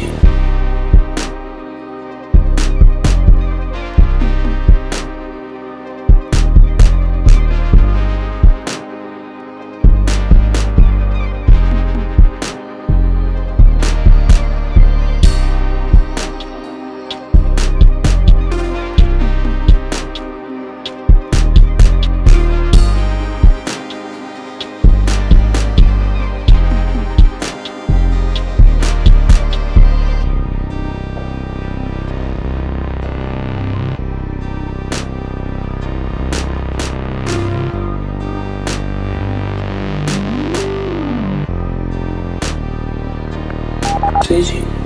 you. 最近。